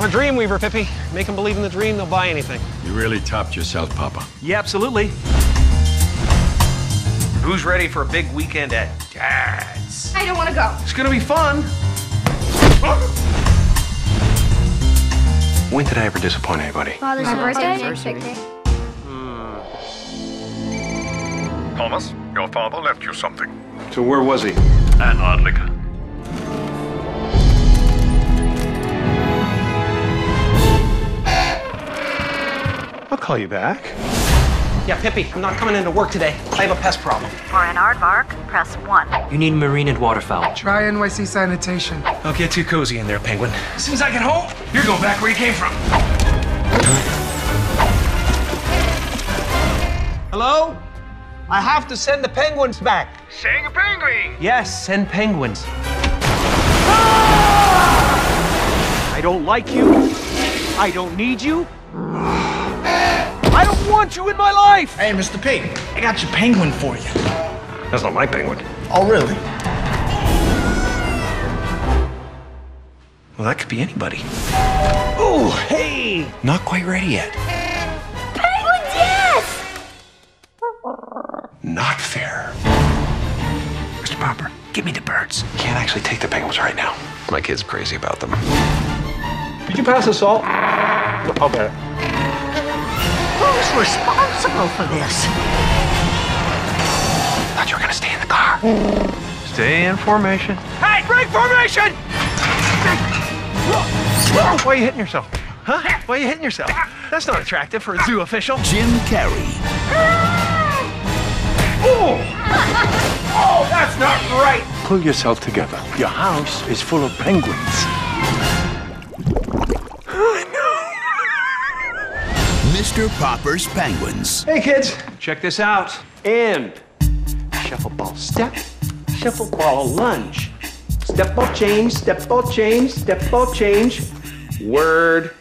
I'm a dream weaver, Pippi. Make them believe in the dream, they'll buy anything. You really topped yourself, Popper. Yeah, absolutely. Who's ready for a big weekend at Dad's? I don't want to go. It's gonna be fun. When did I ever disappoint anybody? Father's birthday. Hmm. Thomas, your father left you something. So where was he? At Ardlicker. Call you back. Yeah, Pippi, I'm not coming into work today. I have a pest problem. For an aardvark, press 1. You need marine and waterfowl. Try NYC sanitation. Don't get too cozy in there, Penguin. As soon as I get home, you're going back where you came from. Hello? I have to send the penguins back. Saying a penguin! Yes, send penguins. Ah! I don't like you. I don't need you. I don't want you in my life. Hey, Mr. P, I got your penguin for you. That's not my penguin. Oh, really? Well, that could be anybody. Oh, hey! Not quite ready yet. Penguins, yes! Not fair. Mr. Popper, give me the birds. Can't actually take the penguins right now. My kid's crazy about them. Did you pass the salt? I'll bet it. Who's responsible for this? Thought you were gonna stay in the car. Stay in formation. Hey, break formation! Why are you hitting yourself? Huh? Why are you hitting yourself? That's not attractive for a zoo official. Jim Carrey, Oh! Oh, that's not right! Pull yourself together. Your house is full of penguins. Mr. Popper's Penguins. Hey, kids, check this out. And shuffle ball step, shuffle ball lunge. Step ball change, step ball change, step ball change. Word